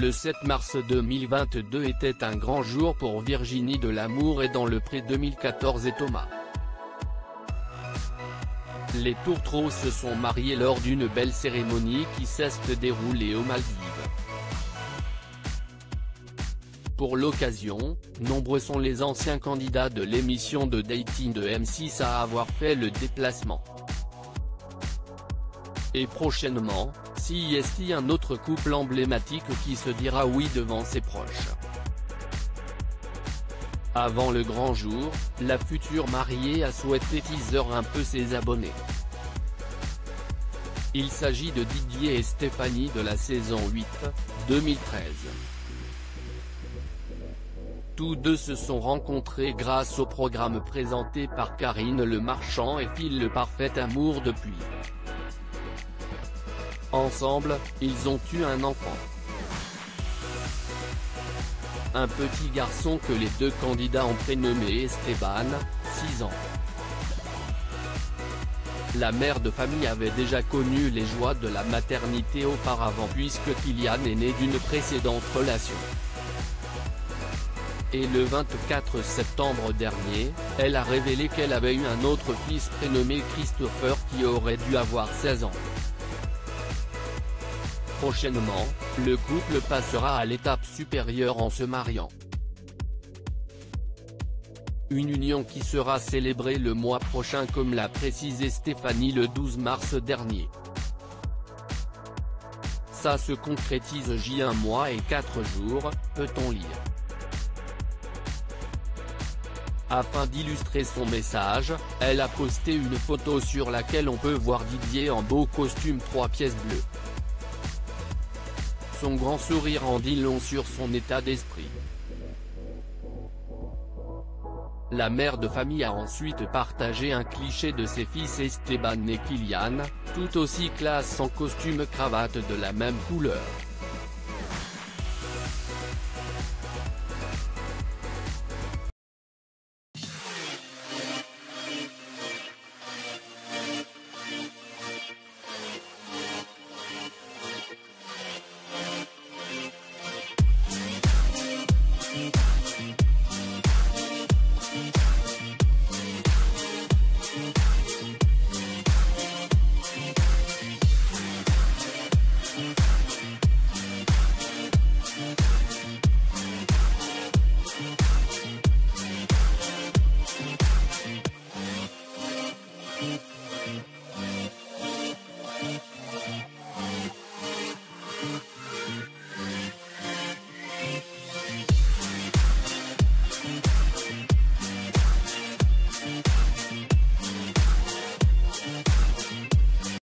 Le 7 mars 2022 était un grand jour pour Virginie de l'Amour et dans le pré 2014 et Thomas. Les tourtereaux se sont mariés lors d'une belle cérémonie qui s'est déroulée aux Maldives. Pour l'occasion, nombreux sont les anciens candidats de l'émission de dating de M6 à avoir fait le déplacement. Et prochainement, si est un autre couple emblématique qui se dira oui devant ses proches? Avant le grand jour, la future mariée a souhaité teaser un peu ses abonnés. Il s'agit de Didier et Stéphanie de la saison 8, 2013. Tous deux se sont rencontrés grâce au programme présenté par Karine Le Marchand et filent le parfait amour depuis. Ensemble, ils ont eu un enfant. Un petit garçon que les deux candidats ont prénommé Esteban, 6 ans. La mère de famille avait déjà connu les joies de la maternité auparavant puisque Kylian est né d'une précédente relation. Et le 24 septembre dernier, elle a révélé qu'elle avait eu un autre fils prénommé Christopher qui aurait dû avoir 16 ans. Prochainement, le couple passera à l'étape supérieure en se mariant. Une union qui sera célébrée le mois prochain comme l'a précisé Stéphanie le 12 mars dernier. Ça se concrétise J un mois et quatre jours, peut-on lire. Afin d'illustrer son message, elle a posté une photo sur laquelle on peut voir Didier en beau costume 3 pièces bleues. Son grand sourire en dit long sur son état d'esprit. La mère de famille a ensuite partagé un cliché de ses fils Esteban et Kylian, tout aussi classe en costume cravate de la même couleur.